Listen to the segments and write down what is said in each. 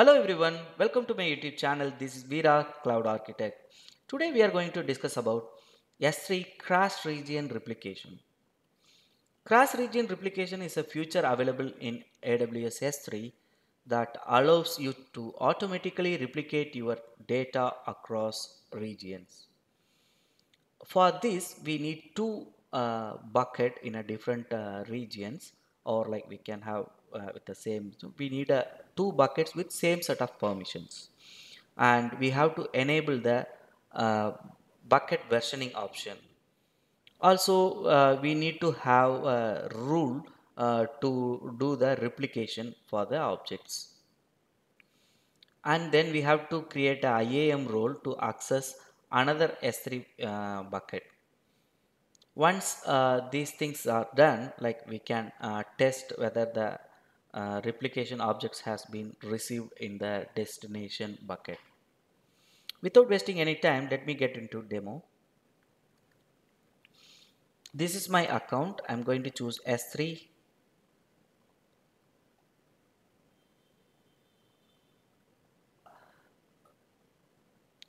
Hello everyone, welcome to my YouTube channel. This is Veera Cloud Architect. Today we are going to discuss about S3 cross region replication. Cross region replication is a feature available in AWS S3 that allows you to automatically replicate your data across regions. For this we need two uh, bucket in a different uh, regions or like we can have uh, with the same so we need a two buckets with same set of permissions. And we have to enable the uh, bucket versioning option. Also uh, we need to have a rule uh, to do the replication for the objects. And then we have to create a IAM role to access another S3 uh, bucket. Once uh, these things are done like we can uh, test whether the uh, replication objects has been received in the destination bucket. Without wasting any time let me get into demo. This is my account. I'm going to choose s3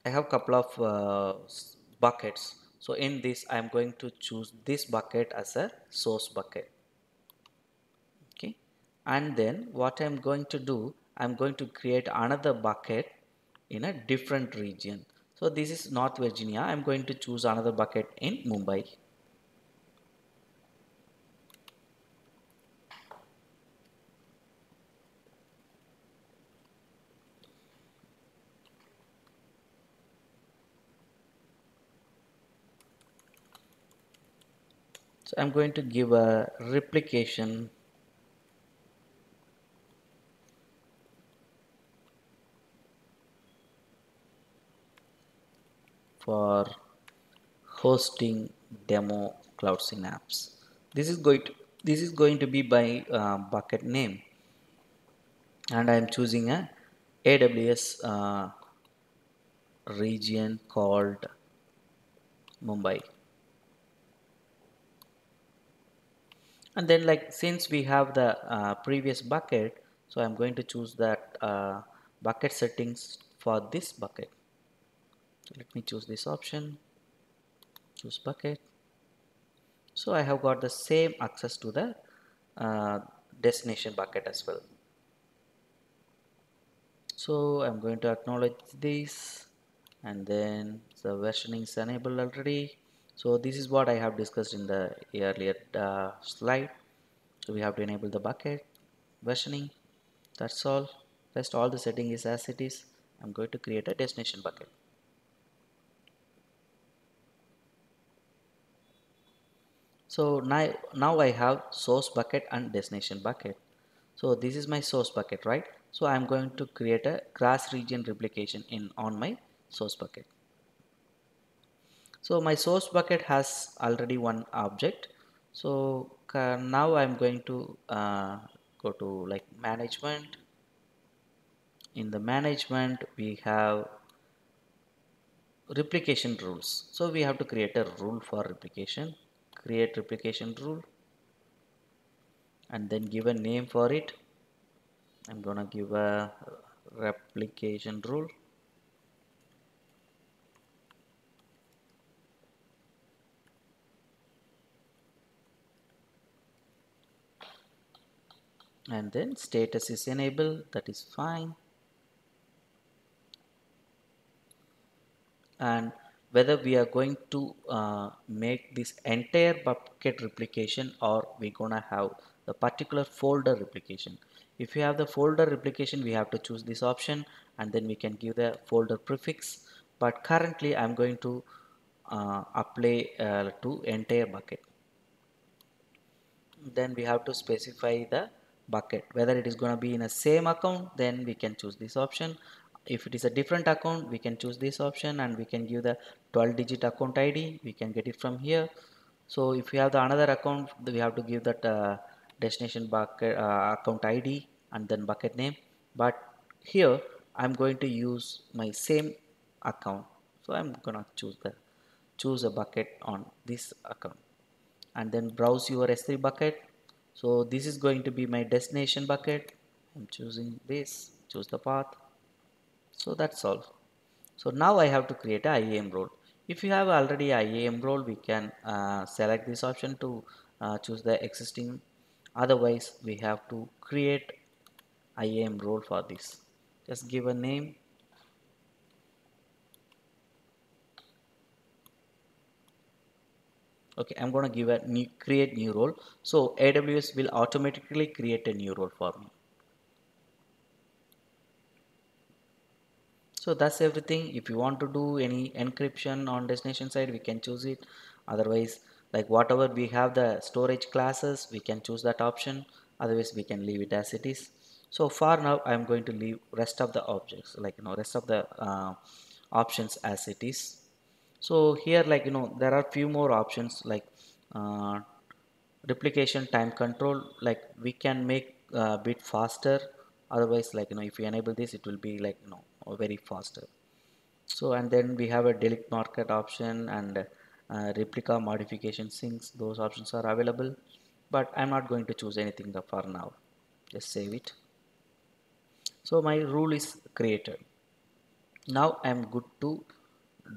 i have couple of uh, buckets. So in this i'm going to choose this bucket as a source bucket and then what i'm going to do i'm going to create another bucket in a different region. So this is north virginia. I'm going to choose another bucket in mumbai. So I'm going to give a replication for hosting demo cloud synapse. This is going to this is going to be by uh, bucket name and I am choosing a AWS uh, region called Mumbai. and then like since we have the uh, previous bucket so I'm going to choose that uh, bucket settings for this bucket so let me choose this option. Choose bucket. So I have got the same access to the uh, destination bucket as well. So I'm going to acknowledge this and then the versioning is enabled already. So this is what I have discussed in the earlier uh, slide. So we have to enable the bucket versioning. That's all. Rest all the setting is as it is. I'm going to create a destination bucket so now now I have source bucket and destination bucket. So this is my source bucket right? So I'm going to create a cross region replication in on my source bucket. So my source bucket has already one object. So uh, now I'm going to uh, go to like management. In the management we have replication rules. So we have to create a rule for replication create replication rule and then give a name for it. I'm gonna give a replication rule. And then status is enabled that is fine. And whether we are going to uh, make this entire bucket replication or we're gonna have the particular folder replication. If you have the folder replication we have to choose this option and then we can give the folder prefix. But currently I'm going to uh, apply uh, to entire bucket. Then we have to specify the bucket. Whether it is going to be in a same account then we can choose this option if it is a different account we can choose this option and we can give the 12 digit account id we can get it from here. So if we have the another account we have to give that uh, destination bucket uh, account id and then bucket name. But here i'm going to use my same account. So i'm gonna choose the choose a bucket on this account. And then browse your s3 bucket. So this is going to be my destination bucket. I'm choosing this. Choose the path so that's all. So now I have to create a IAM role. If you have already IAM role we can uh, select this option to uh, choose the existing. Otherwise we have to create IAM role for this. Just give a name. Okay I'm gonna give a new create new role. So AWS will automatically create a new role for me so that's everything. If you want to do any encryption on destination side we can choose it. Otherwise like whatever we have the storage classes we can choose that option. Otherwise we can leave it as it is. So far now I'm going to leave rest of the objects like you know rest of the uh, options as it is. So here like you know there are few more options like uh, replication time control. Like we can make a bit faster. Otherwise like you know if you enable this it will be like you know very faster so and then we have a delete marker option and uh, replica modification syncs those options are available but I'm not going to choose anything for now. Just save it. So my rule is created. Now I'm good to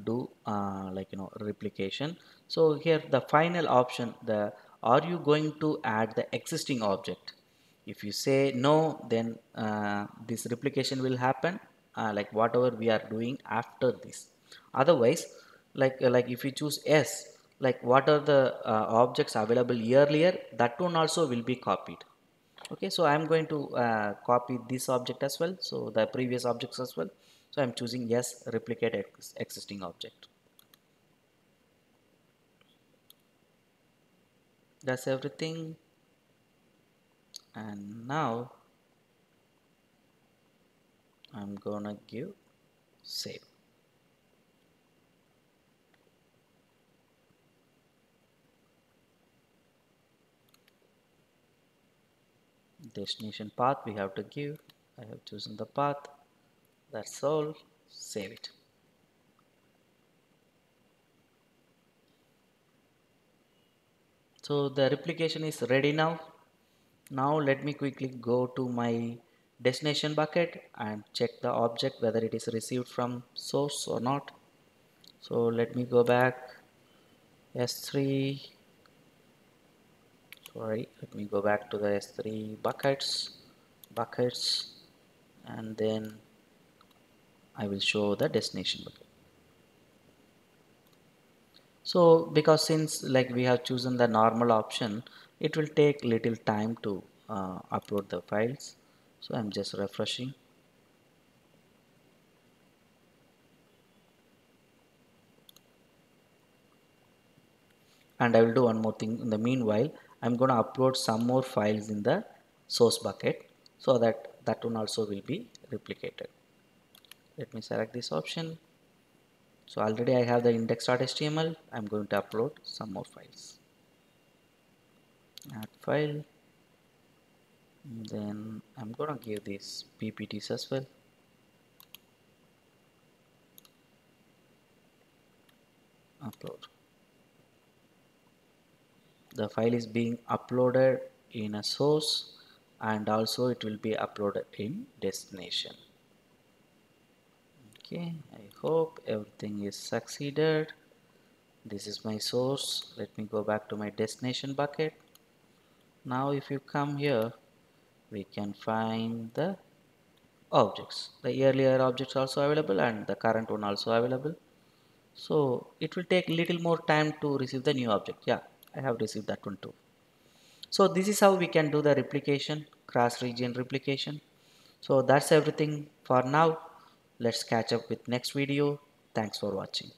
do uh, like you know replication. So here the final option the are you going to add the existing object? If you say no then uh, this replication will happen uh, like whatever we are doing after this. Otherwise like uh, like if you choose s like what are the uh, objects available earlier that one also will be copied. Okay so i'm going to uh, copy this object as well. So the previous objects as well. So I'm choosing yes replicate ex existing object. That's everything. And now I'm gonna give save. Destination path we have to give. I have chosen the path. That's all. Save it. So the replication is ready now. Now let me quickly go to my destination bucket and check the object whether it is received from source or not so let me go back s3 sorry let me go back to the s3 buckets buckets and then I will show the destination bucket. So because since like we have chosen the normal option, it will take little time to uh, upload the files. So I'm just refreshing. And I will do one more thing. In the meanwhile, I'm going to upload some more files in the source bucket so that that one also will be replicated. Let me select this option. So already I have the index.html I'm going to upload some more files. Add file then I'm gonna give this PPTs as well. Upload. The file is being uploaded in a source and also it will be uploaded in destination. Okay I hope everything is succeeded. This is my source. Let me go back to my destination bucket. Now if you come here we can find the objects. The earlier objects also available and the current one also available. So it will take little more time to receive the new object. Yeah I have received that one too. So this is how we can do the replication cross region replication. So that's everything for now. Let's catch up with next video. Thanks for watching